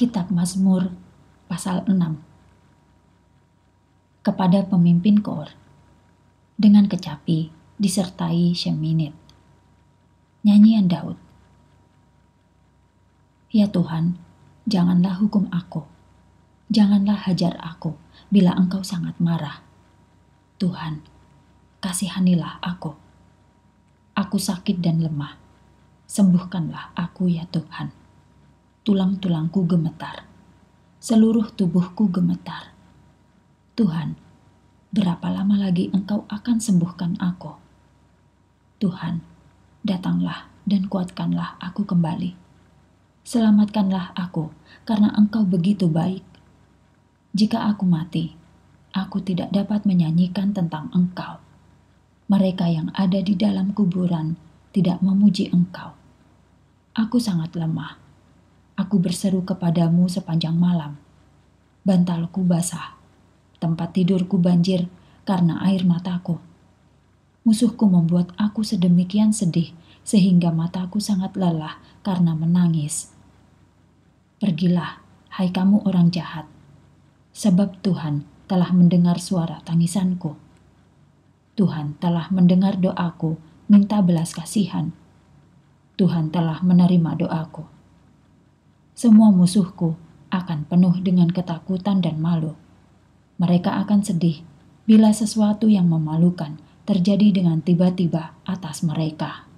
Kitab Mazmur pasal 6 Kepada pemimpin kor dengan kecapi disertai Sheminit. Nyanyian Daud. Ya Tuhan, janganlah hukum aku, janganlah hajar aku bila engkau sangat marah. Tuhan, kasihanilah aku. Aku sakit dan lemah, sembuhkanlah aku ya Tuhan tulang-tulangku gemetar, seluruh tubuhku gemetar. Tuhan, berapa lama lagi Engkau akan sembuhkan aku? Tuhan, datanglah dan kuatkanlah aku kembali. Selamatkanlah aku, karena Engkau begitu baik. Jika aku mati, aku tidak dapat menyanyikan tentang Engkau. Mereka yang ada di dalam kuburan tidak memuji Engkau. Aku sangat lemah Aku berseru kepadamu sepanjang malam. Bantalku basah, tempat tidurku banjir karena air mataku. Musuhku membuat aku sedemikian sedih sehingga mataku sangat lelah karena menangis. Pergilah, hai kamu orang jahat, sebab Tuhan telah mendengar suara tangisanku. Tuhan telah mendengar doaku, minta belas kasihan. Tuhan telah menerima doaku semua musuhku akan penuh dengan ketakutan dan malu. Mereka akan sedih bila sesuatu yang memalukan terjadi dengan tiba-tiba atas mereka.